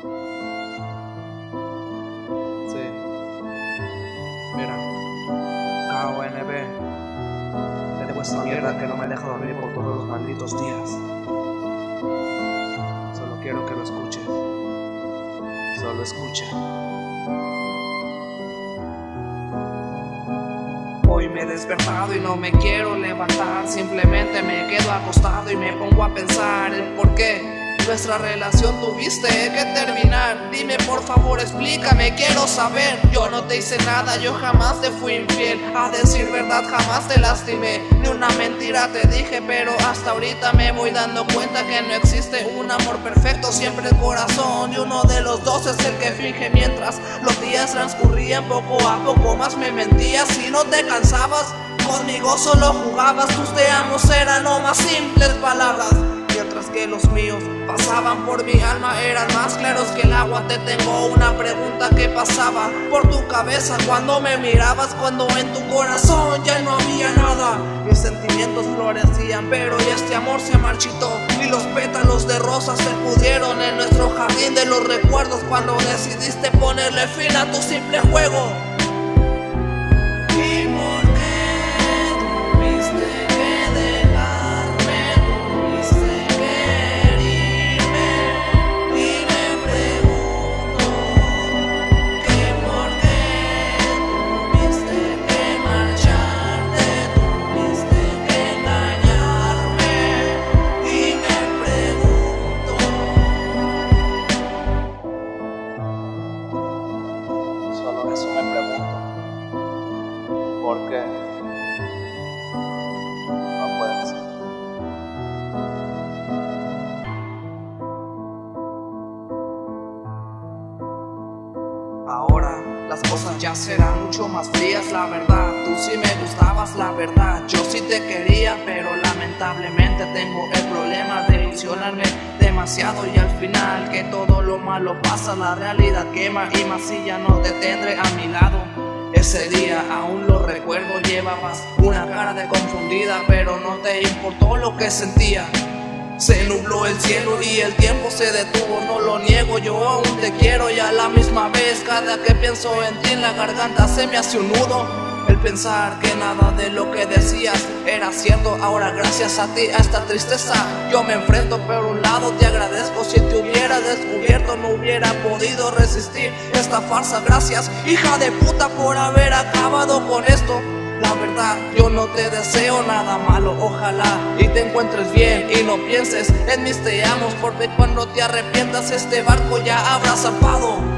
Sí. Mira. KONB. Te debo esta mierda que no me deja dormir por todos los malditos días. Solo quiero que lo escuches. Solo escucha. Hoy me he despertado y no me quiero levantar. Simplemente me quedo acostado y me pongo a pensar el por qué nuestra relación tuviste que terminar. Dime por favor, explícame, quiero saber. Yo no te hice nada, yo jamás te fui infiel. A decir verdad, jamás te lastimé. Ni una mentira te dije, pero hasta ahorita me voy dando cuenta que no existe un amor perfecto. Siempre el corazón y uno de los dos es el que finge mientras los días transcurrían poco a poco. Más me mentías y no te cansabas. Conmigo solo jugabas, tus te amos eran no más simples palabras mientras que los míos pasaban por mi alma eran más claros que el agua. Te tengo una pregunta que pasaba por tu cabeza cuando me mirabas, cuando en tu corazón ya no había nada. Mis sentimientos florecían, pero ya este amor se marchitó y los pétalos de rosa se pudieron en nuestro jardín de los recuerdos cuando decidiste ponerle fin a tu simple juego. Solo eso me pregunto. ¿Por qué? No puede ser. Ahora las cosas ya serán mucho más frías, la verdad. Tú sí me gustabas, la verdad. Yo sí te quería, pero lamentablemente tengo el problema de demasiado y al final que todo lo malo pasa, la realidad quema y más si ya no te tendré a mi lado. Ese día aún lo recuerdo, llevabas una cara de confundida, pero no te importó lo que sentía. Se nubló el cielo y el tiempo se detuvo, no lo niego, yo aún te quiero y a la misma vez cada que pienso en ti en la garganta se me hace un nudo. El pensar que nada de lo que decías era cierto, ahora gracias a ti a esta tristeza yo me enfrento, por un lado te agradezco, si te hubiera descubierto no hubiera podido resistir esta farsa, gracias hija de puta por haber acabado con esto. La verdad, yo no te deseo nada malo, ojalá y te encuentres bien y no pienses en mis te amos, porque cuando te arrepientas este barco ya habrá zapado.